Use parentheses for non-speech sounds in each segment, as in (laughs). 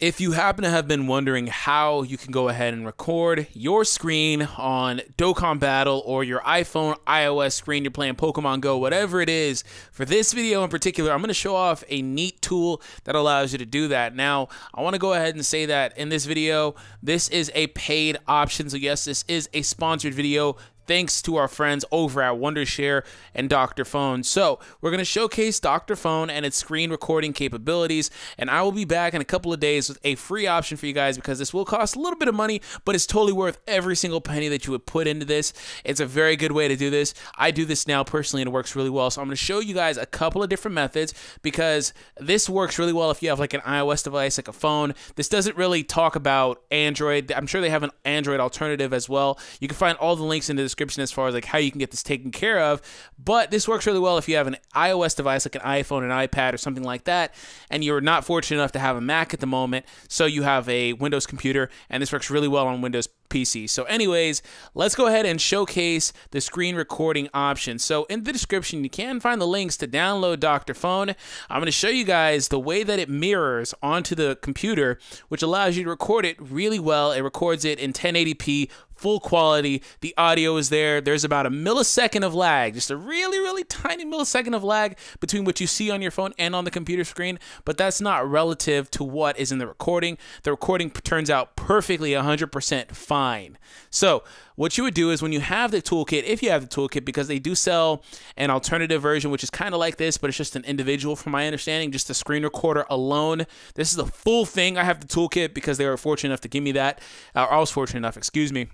If you happen to have been wondering how you can go ahead and record your screen on Dokkan Battle or your iPhone, iOS screen, you're playing Pokemon Go, whatever it is, for this video in particular, I'm going to show off a neat tool that allows you to do that. Now, I want to go ahead and say that in this video, this is a paid option. So yes, this is a sponsored video thanks to our friends over at Wondershare and Dr.Fone. So, we're going to showcase Dr.Fone and its screen recording capabilities, and I will be back in a couple of days with a free option for you guys because this will cost a little bit of money, but it's totally worth every single penny that you would put into this. It's a very good way to do this. I do this now personally and it works really well. So, I'm going to show you guys a couple of different methods because this works really well if you have like an iOS device, like a phone. This doesn't really talk about Android. I'm sure they have an Android alternative as well. You can find all the links in the description as far as like how you can get this taken care of. But this works really well if you have an iOS device like an iPhone, an iPad, or something like that, and you're not fortunate enough to have a Mac at the moment, so you have a Windows computer, and this works really well on Windows PC. So anyways, let's go ahead and showcase the screen recording option. So in the description, you can find the links to download Dr.Fone. I'm going to show you guys the way that it mirrors onto the computer, which allows you to record it really well. It records it in 1080p full quality. The audio is there. There's about a millisecond of lag, just a really, really tiny millisecond of lag between what you see on your phone and on the computer screen, but that's not relative to what is in the recording. The recording turns out perfectly 100% fine. So, what you would do is when you have the toolkit, if you have the toolkit, because they do sell an alternative version, which is kind of like this, but it's just an individual, from my understanding, just a screen recorder alone. This is the full thing. I have the toolkit because they were fortunate enough to give me that, or I was fortunate enough, excuse me.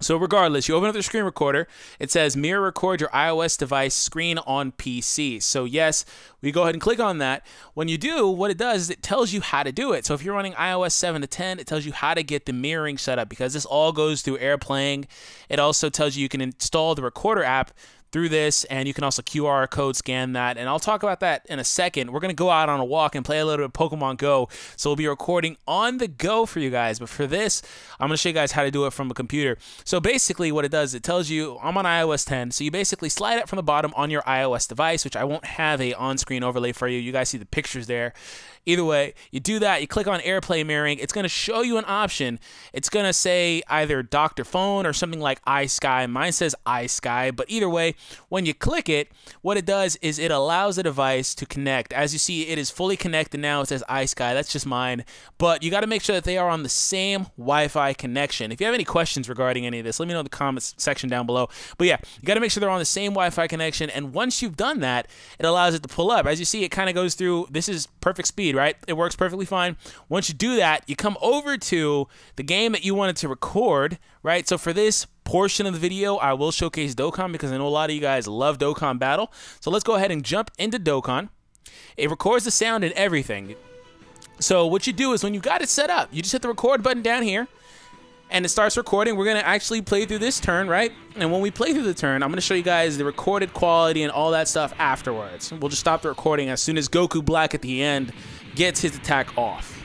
So regardless, you open up the screen recorder. It says mirror record your iOS device screen on PC. So yes, we go ahead and click on that. When you do, what it does is it tells you how to do it. So if you're running iOS 7 to 10, it tells you how to get the mirroring set up because this all goes through AirPlaying. It also tells you you can install the recorder app through this, and you can also QR code scan that. And I'll talk about that in a second. We're going to go out on a walk and play a little bit of Pokemon Go. So we'll be recording on the go for you guys. But for this, I'm going to show you guys how to do it from a computer. So basically, what it does, it tells you I'm on iOS 10. So you basically slide it from the bottom on your iOS device, which I won't have a on screen overlay for you. You guys see the pictures there. Either way, you do that, you click on AirPlay mirroring, it's going to show you an option. It's going to say either Dr.Fone or something like iSky. Mine says iSky, but either way, when you click it, what it does is it allows the device to connect. As you see, it is fully connected now. It says iSky. That's just mine. But you got to make sure that they are on the same Wi-Fi connection. If you have any questions regarding any of this, let me know in the comments section down below. But yeah, you got to make sure they're on the same Wi-Fi connection. And once you've done that, it allows it to pull up. As you see, it kind of goes through. This is perfect speed right? It works perfectly fine. Once you do that, you come over to the game that you wanted to record, right? So for this portion of the video, I will showcase Dokkan because I know a lot of you guys love Dokkan Battle. So let's go ahead and jump into Dokkan. It records the sound and everything. So what you do is when you got it set up, you just hit the record button down here and it starts recording. We're going to actually play through this turn, right? And when we play through the turn, I'm going to show you guys the recorded quality and all that stuff afterwards. We'll just stop the recording as soon as Goku Black at the end gets his attack off.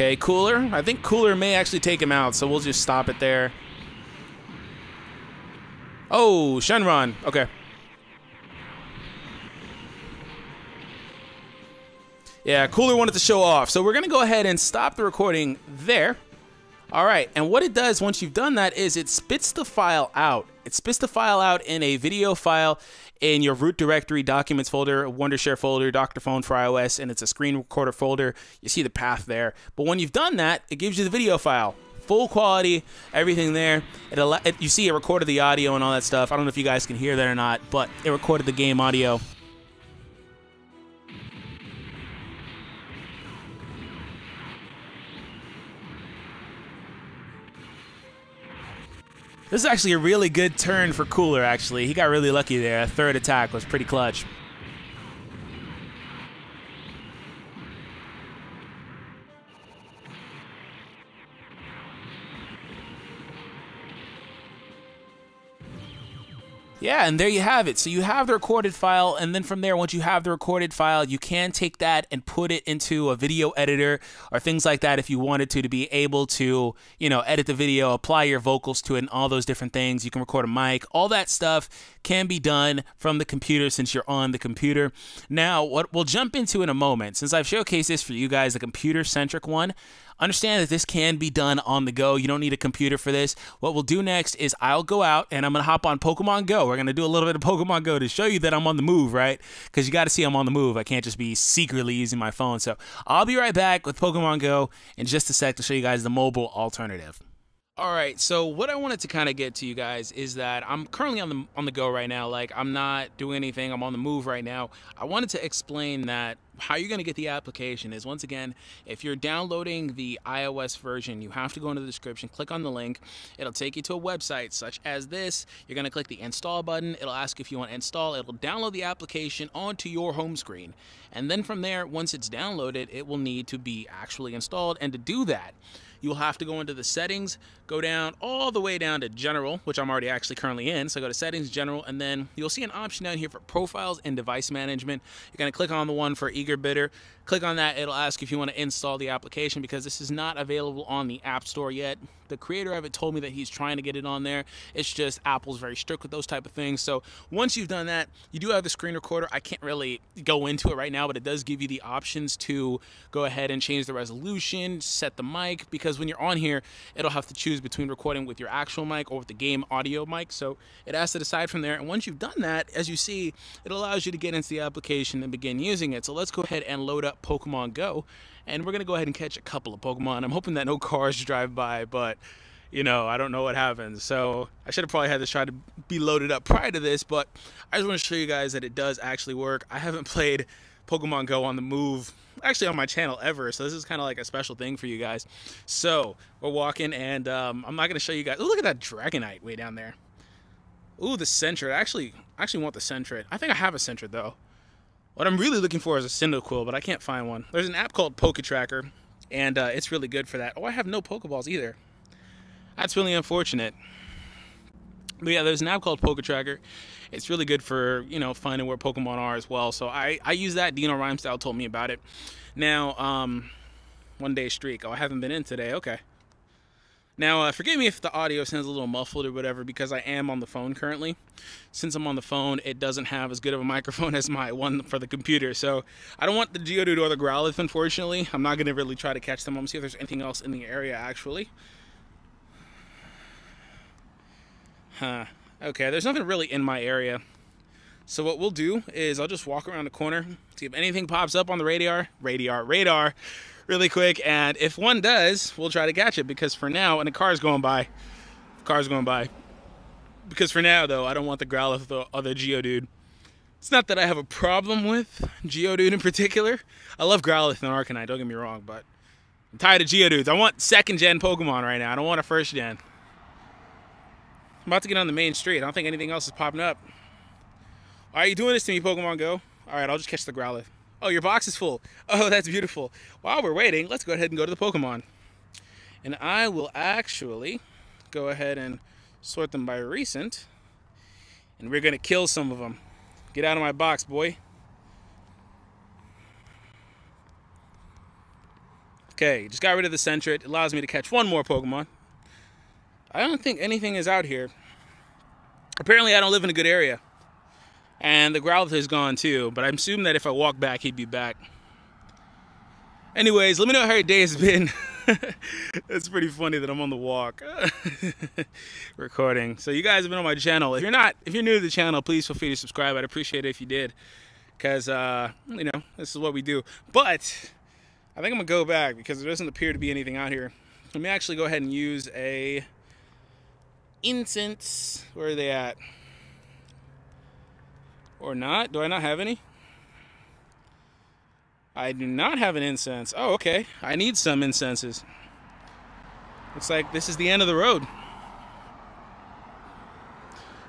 Okay, Cooler. I think Cooler may actually take him out, so we'll just stop it there. Oh, Shenron. Okay. Yeah, Cooler wanted to show off. So we're going to go ahead and stop the recording there. All right, and what it does once you've done that is it spits the file out. It spits the file out in a video file in your root directory documents folder, Wondershare folder, Dr.Fone for iOS, and it's a screen recorder folder. You see the path there. But when you've done that, it gives you the video file. Full quality, everything there. It, it you see it recorded the audio and all that stuff. I don't know if you guys can hear that or not, but it recorded the game audio. This is actually a really good turn for Cooler, actually. He got really lucky there. A third attack was pretty clutch. Yeah, and there you have it. So you have the recorded file, and then from there, once you have the recorded file, you can take that and put it into a video editor or things like that if you wanted to, to be able to, you know, edit the video, apply your vocals to it, and all those different things. You can record a mic. All that stuff can be done from the computer since you're on the computer. Now, what we'll jump into in a moment, since I've showcased this for you guys, the computer centric one, Understand that this can be done on the go. You don't need a computer for this. What we'll do next is I'll go out and I'm going to hop on Pokemon Go. We're going to do a little bit of Pokemon Go to show you that I'm on the move, right? Because you got to see I'm on the move. I can't just be secretly using my phone. So I'll be right back with Pokemon Go in just a sec to show you guys the mobile alternative. All right, so what I wanted to kind of get to you guys is that I'm currently on the on the go right now. Like I'm not doing anything. I'm on the move right now. I wanted to explain that how you're going to get the application is once again, if you're downloading the iOS version, you have to go into the description, click on the link. It'll take you to a website such as this. You're going to click the install button. It'll ask if you want to install. It'll download the application onto your home screen. And then from there, once it's downloaded, it will need to be actually installed. And to do that, you'll have to go into the settings, go down all the way down to general, which I'm already actually currently in. So go to settings, general, and then you'll see an option down here for profiles and device management. You're going to click on the one for eager bidder. Click on that. It'll ask if you want to install the application because this is not available on the App Store yet. The creator of it told me that he's trying to get it on there. It's just Apple's very strict with those type of things. So once you've done that, you do have the screen recorder. I can't really go into it right now, but it does give you the options to go ahead and change the resolution, set the mic, because when you're on here, it'll have to choose between recording with your actual mic or with the game audio mic. So it has to decide from there. And once you've done that, as you see, it allows you to get into the application and begin using it. So let's go ahead and load up Pokemon Go. And we're to go ahead and catch a couple of Pokemon. I'm hoping that no cars drive by, but you know, I don't know what happens. So I should have probably had this try to be loaded up prior to this, but I just want to show you guys that it does actually work. I haven't played Pokemon Go on the move actually on my channel ever, so this is kind of like a special thing for you guys. So we're walking, and um, I'm not to show you guys. Oh, look at that Dragonite way down there. Ooh, the Sentret. I actually, I actually want the Sentret. I think I have a Sentret, though. What I'm really looking for is a Cyndaquil, but I can't find one. There's an app called Poketracker, and uh, it's really good for that. Oh, I have no Pokeballs either. That's really unfortunate. But yeah, there's an app called Poketracker. It's really good for, you know, finding where Pokemon are as well. So I, I use that. Dino Rhymestyle told me about it. Now, um, one day streak. Oh, I haven't been in today. Okay. Now, uh, forgive me if the audio sounds a little muffled or whatever because I am on the phone currently. Since I'm on the phone, it doesn't have as good of a (laughs) microphone as my one for the computer. So I don't want the Geodude or the Growlithe, unfortunately. I'm not going to really try to catch them. I'm going to see if there's anything else in the area, actually. Huh. Okay, there's nothing really in my area. So what we'll do is I'll just walk around the corner, see if anything pops up on the radar, radar, radar, really quick. And if one does, we'll try to catch it because for now, and the car's going by, car's going by. Because for now, though, I don't want the Growlithe the Geodude. It's not that I have a problem with Geodude in particular. I love Growlithe and Arcanine, don't get me wrong, but I'm tired of Geodudes. I want second gen Pokemon right now. I don't want a first gen. I'm about to get on the main street. I don't think anything else is popping up. Are you doing this to me, Pokemon Go? All right, I'll just catch the Growlithe. Oh, your box is full. (laughs) Oh, that's beautiful. While we're waiting, let's go ahead and go to the Pokemon. And I will actually go ahead and sort them by recent. And we're going to kill some of them. Get out of my box, boy. Okay, just got rid of the Sentret. It allows me to catch one more Pokemon. I don't think anything is out here. Apparently, I don't live in a good area. And the Growlithe is gone too, but I'm assuming that if I walk back, he'd be back. Anyways, let me know how your day has been. (laughs) it's pretty funny that I'm on the walk (laughs) recording. So you guys have been on my channel. If you're not, if you're new to the channel, please feel free to subscribe. I'd appreciate it if you did. Because, uh, you know, this is what we do. But I think I'm going to go back because there doesn't appear to be anything out here. Let me actually go ahead and use a incense. Where are they at? Or not? Do I not have any? I do not have an incense. Oh, okay. I need some incenses. Looks like this is the end of the road.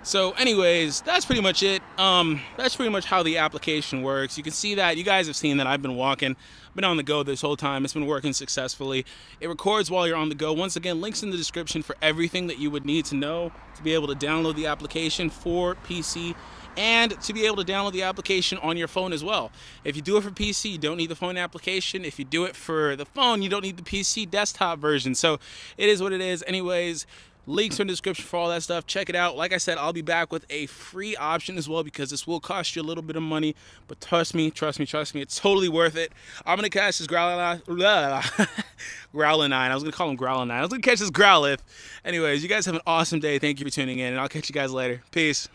So, anyways, that's pretty much it. Um, that's pretty much how the application works. You can see that you guys have seen that I've been walking, been on the go this whole time. It's been working successfully. It records while you're on the go. Once again, links in the description for everything that you would need to know to be able to download the application for PC and to be able to download the application on your phone as well. If you do it for PC, you don't need the phone application. If you do it for the phone, you don't need the PC desktop version. So it is what it is. Anyways, links in the description for all that stuff. Check it out. Like i said i'll be back with a free option as well because this will cost you a little bit of money. But trust me trust me trust me it's totally worth it. I'm gonna catch this growling (laughs) nine. I was gonna call him growling nine. I was gonna catch this Growlithe anyways you guys have an awesome day. Thank you for tuning in and i'll catch you guys later. Peace